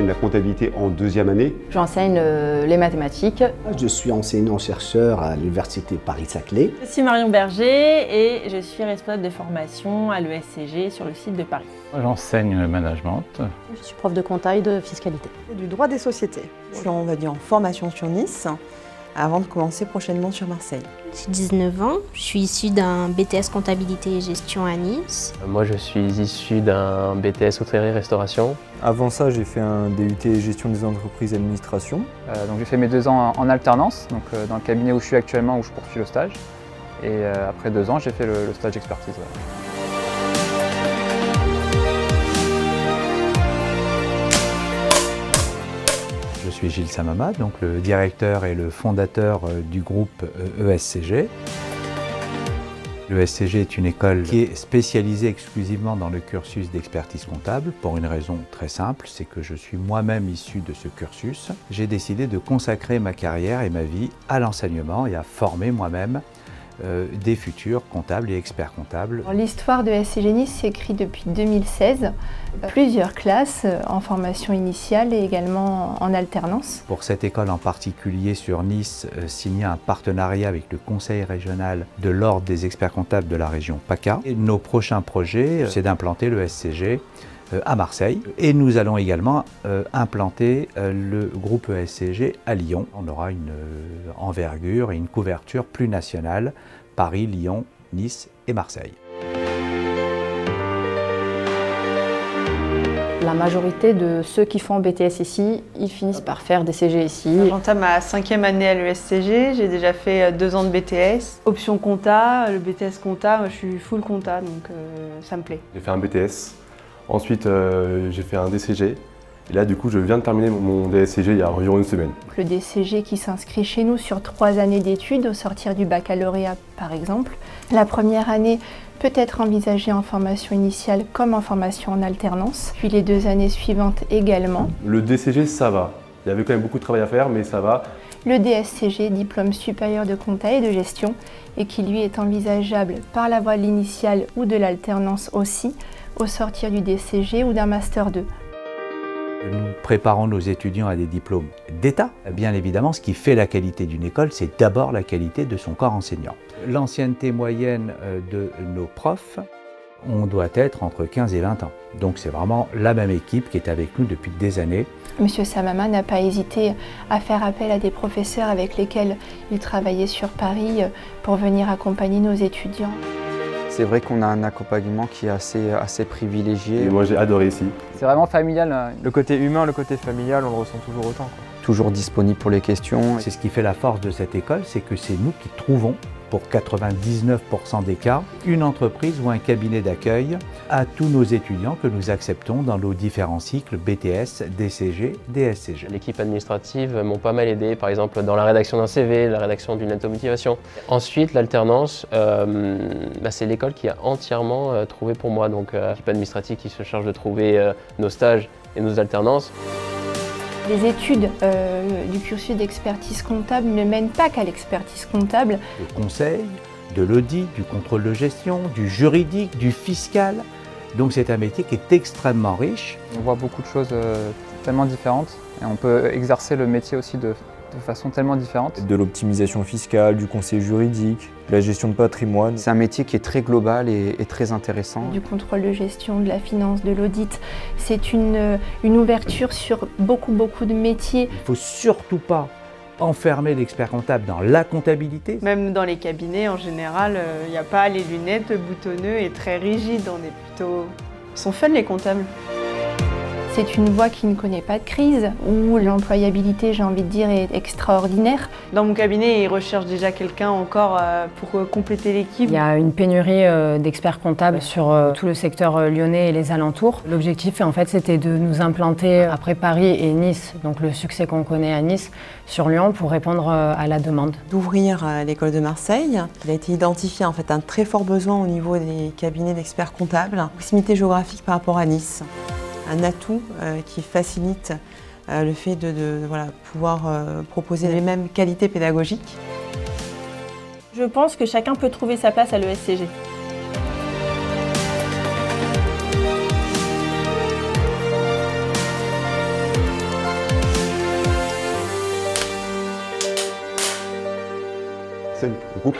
j'enseigne la comptabilité en deuxième année. J'enseigne euh, les mathématiques. Je suis enseignant-chercheur à l'Université Paris-Saclay. Je suis Marion Berger et je suis responsable de formation à l'ESCG sur le site de Paris. J'enseigne le management. Je suis prof de compta et de fiscalité. Du droit des sociétés. Je suis, on va dire, en formation sur Nice avant de commencer prochainement sur Marseille. J'ai 19 ans, je suis issue d'un BTS comptabilité et gestion à Nice. Moi je suis issu d'un BTS hôtellerie-restauration. Avant ça j'ai fait un DUT gestion des entreprises et administration. Euh, donc j'ai fait mes deux ans en alternance, donc euh, dans le cabinet où je suis actuellement où je poursuis le stage. Et euh, après deux ans j'ai fait le, le stage d'expertise. Je suis Gilles Samama, donc le directeur et le fondateur du groupe ESCG. L'ESCG est une école qui est spécialisée exclusivement dans le cursus d'expertise comptable pour une raison très simple, c'est que je suis moi-même issu de ce cursus. J'ai décidé de consacrer ma carrière et ma vie à l'enseignement et à former moi-même euh, des futurs comptables et experts comptables. L'histoire de SCG Nice s'écrit depuis 2016. Plusieurs classes euh, en formation initiale et également en alternance. Pour cette école en particulier sur Nice, euh, signer un partenariat avec le conseil régional de l'ordre des experts comptables de la région PACA. Et nos prochains projets, c'est d'implanter le SCG à Marseille. Et nous allons également euh, implanter euh, le groupe ESCG à Lyon. On aura une euh, envergure et une couverture plus nationale, Paris, Lyon, Nice et Marseille. La majorité de ceux qui font BTS ici, ils finissent par faire des CG ici. J'entame ma cinquième année à l'ESCG, j'ai déjà fait deux ans de BTS. Option compta, le BTS compta, je suis full compta, donc ça me plaît. J'ai fait un BTS Ensuite, euh, j'ai fait un DCG. Et là, du coup, je viens de terminer mon DSCG il y a environ une semaine. Le DCG qui s'inscrit chez nous sur trois années d'études au sortir du baccalauréat, par exemple. La première année peut être envisagée en formation initiale comme en formation en alternance, puis les deux années suivantes également. Le DCG, ça va. Il y avait quand même beaucoup de travail à faire, mais ça va. Le DSCG, diplôme supérieur de compta et de gestion, et qui lui est envisageable par la voie de l'initiale ou de l'alternance aussi, au sortir du DCG ou d'un Master 2. Nous préparons nos étudiants à des diplômes d'État. Bien évidemment, ce qui fait la qualité d'une école, c'est d'abord la qualité de son corps enseignant. L'ancienneté moyenne euh, de nos profs, on doit être entre 15 et 20 ans. Donc c'est vraiment la même équipe qui est avec nous depuis des années. Monsieur Samama n'a pas hésité à faire appel à des professeurs avec lesquels il travaillait sur Paris euh, pour venir accompagner nos étudiants. C'est vrai qu'on a un accompagnement qui est assez, assez privilégié. Et moi j'ai adoré ici. C'est vraiment familial, hein. le côté humain, le côté familial, on le ressent toujours autant. Toujours disponible pour les questions. C'est ce qui fait la force de cette école, c'est que c'est nous qui trouvons pour 99% des cas, une entreprise ou un cabinet d'accueil à tous nos étudiants que nous acceptons dans nos différents cycles BTS, DCG, DSCG. L'équipe administrative m'ont pas mal aidé, par exemple dans la rédaction d'un CV, la rédaction d'une lettre de motivation. Ensuite, l'alternance, euh, bah, c'est l'école qui a entièrement euh, trouvé pour moi, donc euh, l'équipe administrative qui se charge de trouver euh, nos stages et nos alternances. Les études euh, du cursus d'expertise comptable ne mènent pas qu'à l'expertise comptable. Le conseil, de l'audit, du contrôle de gestion, du juridique, du fiscal. Donc c'est un métier qui est extrêmement riche. On voit beaucoup de choses euh, tellement différentes et on peut exercer le métier aussi de, de façon tellement différente. De l'optimisation fiscale, du conseil juridique, de la gestion de patrimoine. C'est un métier qui est très global et, et, très intéressant. Du contrôle de gestion, de la finance, de l'audit. C'est une, une ouverture sur beaucoup, beaucoup de métiers. Il ne faut surtout pas enfermer l'expert comptable dans la comptabilité. Même dans les cabinets, en général, il n'y a pas les lunettes boutonneux et très rigides. On est plutôt... Ils sont fun les comptables. C'est une voie qui ne connaît pas de crise, où l'employabilité, j'ai envie de dire, est extraordinaire. Dans mon cabinet, ils recherchent déjà quelqu'un encore pour compléter l'équipe. Il y a une pénurie d'experts comptables sur tout le secteur lyonnais et les alentours. L'objectif, en fait, c'était de nous implanter après Paris et Nice, donc le succès qu'on connaît à Nice, sur Lyon pour répondre à la demande. D'ouvrir l'école de Marseille. Il a été identifié en fait un très fort besoin au niveau des cabinets d'experts comptables. Proximité géographique par rapport à Nice un atout euh, qui facilite euh, le fait de, pouvoir euh, proposer les mêmes qualités pédagogiques. Je pense que chacun peut trouver sa place à l'ESCG. C'est le groupe.